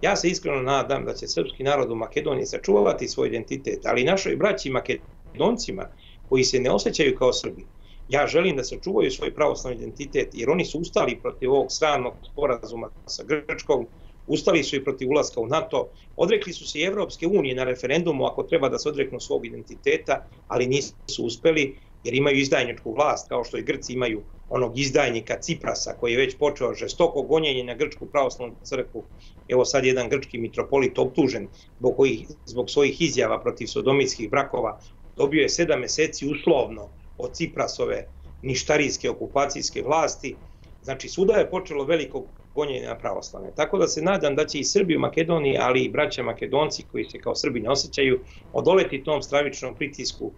Ja se iskreno nadam da će srpski narod u Makedoniji sačuvati svoj identitet, ali i našoj braći Makedoncima koji se ne osjećaju kao Srbi. Ja želim da se čuvaju svoj pravoslavni identitet, jer oni su ustali protiv ovog stranog sporazuma sa Grčkom, ustali su i protiv ulaska u NATO, odrekli su se Evropske unije na referendumu ako treba da se odreknu svog identiteta, ali nisu uspeli jer imaju izdajničku vlast, kao što i Grci imaju onog izdajnika Ciprasa, koji je već počeo žestoko gonjenje na Grčku pravoslavnu crkvu. Evo sad jedan grčki mitropolit optužen zbog, kojih, zbog svojih izjava protiv sodomitskih brakova dobio je sedam meseci uslovno od Ciprasove ništarijske okupacijske vlasti. Znači, svuda je počelo veliko gonjenje na pravoslavne. Tako da se nadam da će i Srbi u Makedoniji, ali i braća Makedonci koji se kao Srbi ne osjećaju, odoleti tom stravičnom pritisku.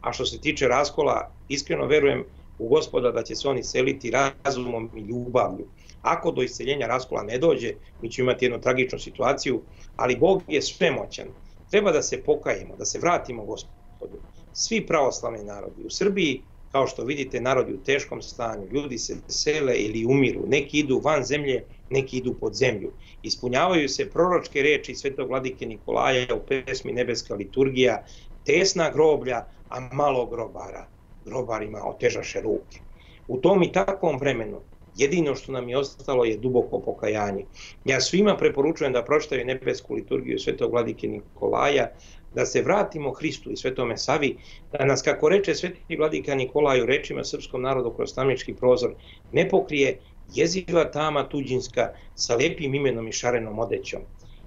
A što se tiče raskola, iskreno verujem u gospoda da će se oni seliti razumom i ljubavlju. Ako do isceljenja raskola ne dođe, mi ćemo imati jednu tragičnu situaciju, ali Bog je svemoćan. Treba da se pokajemo, da se vratimo gospodu gospodu. Svi pravoslavni narodi u Srbiji, kao što vidite, narodi u teškom stanju, ljudi se sele ili umiru, neki idu van zemlje, neki idu pod zemlju. Ispunjavaju se proročke reči svetog vladike Nikolaja u pesmi Nebeska liturgija, tesna groblja, a malo grobara. Grobarima otežaše ruke. U tom i takvom vremenu jedino što nam je ostalo je duboko pokajanje. Ja svima preporučujem da pročitaju nebesku liturgiju svetog vladike Nikolaja, da se vratimo Hristu i Svetome Savi, da nas, kako reče sveti vladika Nikolaju rečima srpskom narodu kroz tamički prozor, ne pokrije jeziva tama tuđinska sa lepim imenom i šarenom odećom.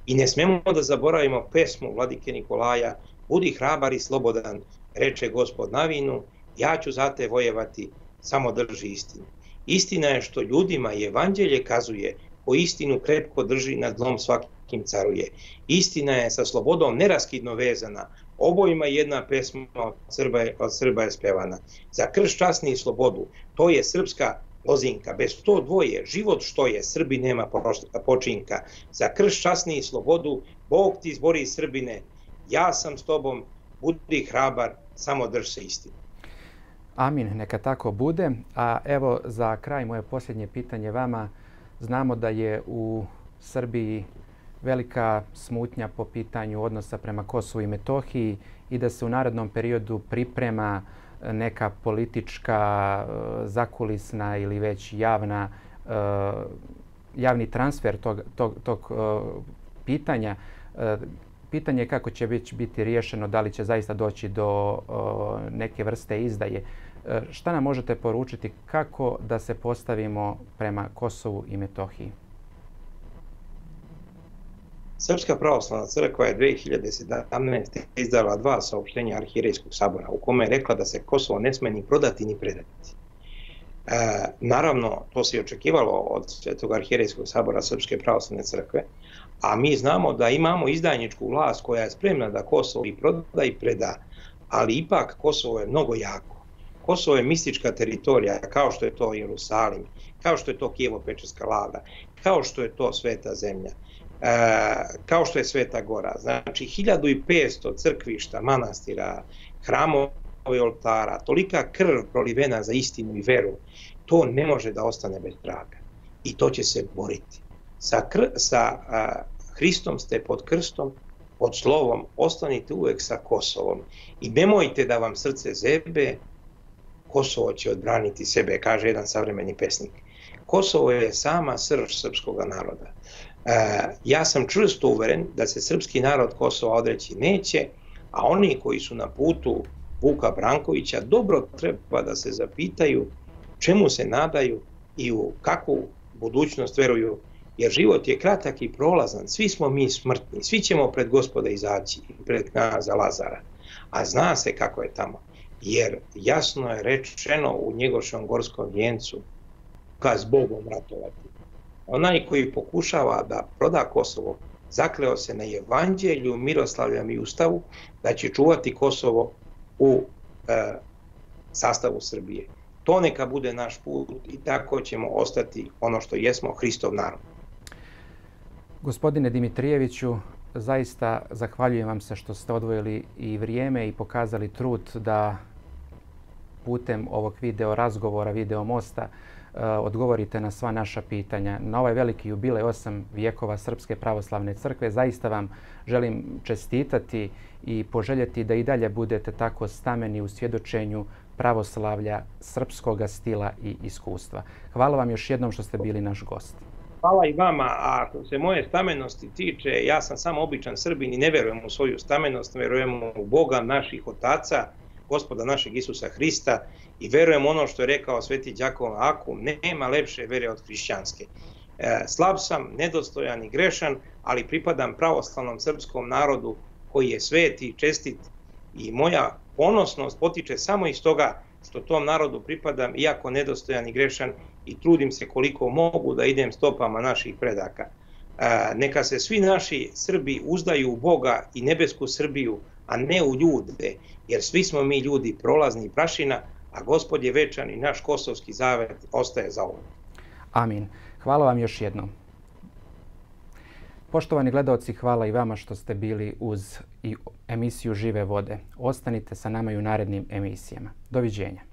I ne smemo da zaboravimo pesmu vladike Nikolaja, budi hrabar i slobodan, reče gospod Navinu, ja ću za te vojevati, samo drži istinu. Istina je što ljudima evanđelje kazuje, ko istinu krepko drži nad zlom svaki kim caruje. Istina je sa slobodom neraskidno vezana. Obojima jedna pesma od Srba od Srba je spevana. Za krš časni i slobodu, to je srpska lozinka. Bez to dvoje, život što je, Srbi nema počinka. Za krš časni i slobodu, Bog ti izbori Srbine. Ja sam s tobom, budi hrabar, samo drž se istinu. Amin, neka tako bude. A evo za kraj moje posljednje pitanje vama. Znamo da je u Srbiji velika smutnja po pitanju odnosa prema Kosovu i Metohiji i da se u narodnom periodu priprema e, neka politička, e, zakulisna ili već javna, e, javni transfer tog, tog, tog pitanja. pitanje je kako će biti riješeno, da li će zaista doći do neke vrste izdaje. Šta nam možete poručiti kako da se postavimo prema Kosovu i Metohiji? Srpska pravoslavna crkva je 2017. izdala dva saopštenja Arhirejskog sabora u kome je rekla da se Kosovo ne sme ni prodati ni predati. E, naravno, to se i očekivalo od Svetog Arhirejskog sabora Srpske pravoslavne crkve, a mi znamo da imamo izdajničku vlast koja je spremna da Kosovo i proda i preda, ali ipak Kosovo je mnogo jako. Kosovo je mistička teritorija, kao što je to Jerusalim, kao što je to Kijevo-Pečarska lada, kao što je to Sveta zemlja, kao što je Sveta gora. Znači, 1500 crkvišta, manastira, hramova i oltara, tolika krv prolivena za istinu i veru, to ne može da ostane bez traga. I to će se boriti. Sa, kr, sa a, Hristom ste pod krstom, pod slovom, ostanite uvek sa Kosovom. I nemojte da vam srce zebe, Kosovo će odbraniti sebe, kaže jedan savremeni pesnik. Kosovo je sama srž srpskog naroda. E, ja sam čvrsto uveren da se srpski narod Kosova odreći neće, a oni koji su na putu Vuka Brankovića dobro treba da se zapitaju čemu se nadaju i u kakvu budućnost veruju, jer život je kratak i prolazan, svi smo mi smrtni, svi ćemo pred gospoda izaći, pred knaza Lazara, a zna se kako je tamo. Jer jasno je rečeno u njegošom gorskom vijencu ka s Bogom ratovati. Onaj koji pokušava da proda Kosovo, zakleo se na evanđelju, miroslavljam i ustavu, da će čuvati Kosovo u e, sastavu Srbije. To neka bude naš put i tako ćemo ostati ono što jesmo, Hristov narod. Gospodine Dimitrijeviću, zaista zahvaljujem vam se što ste odvojili i vrijeme i pokazali trud da putem ovog video razgovora, video mosta, odgovorite na sva naša pitanja. Na ovaj veliki jubilej osam vijekova Srpske pravoslavne crkve zaista vam želim čestitati i poželjeti da i dalje budete tako stameni u svjedočenju pravoslavlja srpskog stila i iskustva. Hvala vam još jednom što ste bili naš gost. Hvala i vama, a što se moje stamennosti tiče, ja sam samo običan Srbin i ne verujem u svoju stamennost, verujem u Boga naših otaca, gospoda našeg Isusa Hrista i verujem ono što je rekao sveti Đakov Akum, nema lepše vere od hrišćanske. E, slab sam, nedostojan i grešan, ali pripadam pravoslavnom srpskom narodu koji je sveti i čestit i moja ponosnost potiče samo iz toga što tom narodu pripadam, iako nedostojan i grešan i trudim se koliko mogu da idem stopama naših predaka. E, neka se svi naši Srbi uzdaju u Boga i nebesku Srbiju, a ne u ljude, jer svi smo mi ljudi prolazni prašina, a gospod je večan i naš kosovski zavet ostaje za ovo. Amin. Hvala vam još jednom. Poštovani gledalci, hvala i vama što ste bili uz emisiju Žive vode. Ostanite sa nama i u narednim emisijama. Doviđenja.